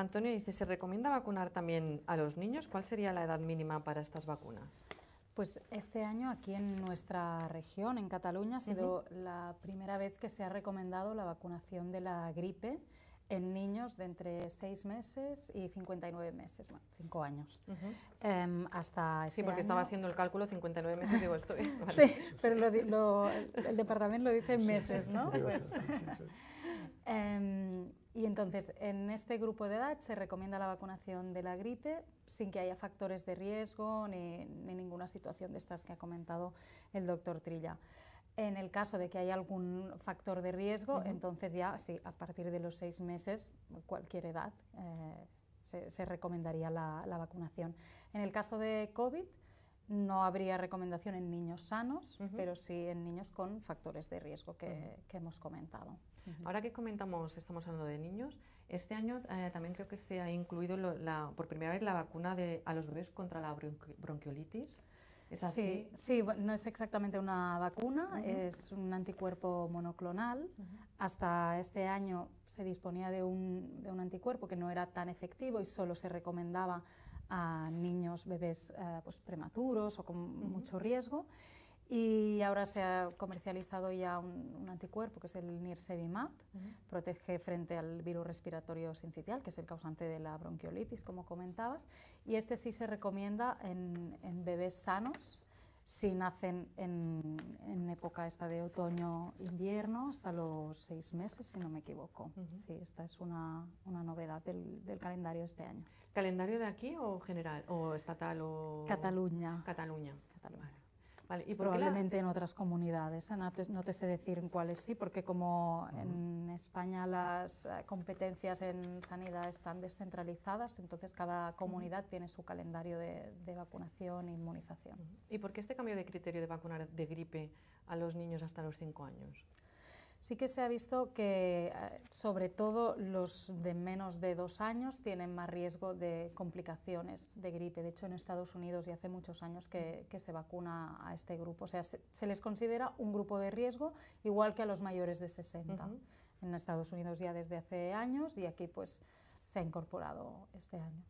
Antonio dice, ¿se recomienda vacunar también a los niños? ¿Cuál sería la edad mínima para estas vacunas? Pues este año aquí en nuestra región, en Cataluña, ha sido la primera vez que se ha recomendado la vacunación de la gripe en niños de entre 6 meses y 59 meses, bueno, 5 años. Em, hasta este sí, porque estaba haciendo el cálculo 59 meses, digo, estoy... Sí, pero el departamento lo dice en meses, ¿no? Pues, y entonces, en este grupo de edad se recomienda la vacunación de la gripe sin que haya factores de riesgo ni, ni ninguna situación de estas que ha comentado el doctor Trilla. En el caso de que haya algún factor de riesgo, entonces ya, sí, a partir de los seis meses, cualquier edad, eh, se, recomendaría la, vacunación. En el caso de COVID, no habría recomendación en niños sanos, pero sí en niños con factores de riesgo que, hemos comentado. Ahora que comentamos, estamos hablando de niños, este año eh, también creo que se ha incluido por primera vez la vacuna de, a los bebés contra la bronquiolitis. Sí, sí, no es exactamente una vacuna, es un anticuerpo monoclonal. Hasta este año se disponía de un, de un, anticuerpo que no era tan efectivo y solo se recomendaba a niños, bebés eh, pues, prematuros o con mucho riesgo. Y ahora se ha comercializado ya un, anticuerpo que es el Nirsevimab, protege frente al virus respiratorio sincitial, que es el causante de la bronquiolitis, como comentabas, y este sí se recomienda en, en bebés sanos, si nacen en, en, época esta de otoño-invierno, hasta los seis meses, si no me equivoco. Sí, esta es una, una novedad del, del, calendario este año. ¿Calendario de aquí o general, o estatal o...? Cataluña. Cataluña. Cataluña. ¿Y Probablemente en otras comunidades, no te, sé decir en cuáles sí, porque como en España las eh, competencias en sanidad están descentralizadas, entonces cada comunidad tiene su calendario de, de vacunación e inmunización. ¿Y por qué este cambio de criterio de vacunar de gripe a los niños hasta los 5 años? Sí que se ha visto que, eh, sobre todo, los de menos de dos años tienen más riesgo de complicaciones de gripe. De hecho, en Estados Unidos ya hace muchos años que, se vacuna a este grupo. O sea, se, les considera un grupo de riesgo igual que a los mayores de 60. En Estados Unidos ya desde hace años y aquí pues se ha incorporado este año.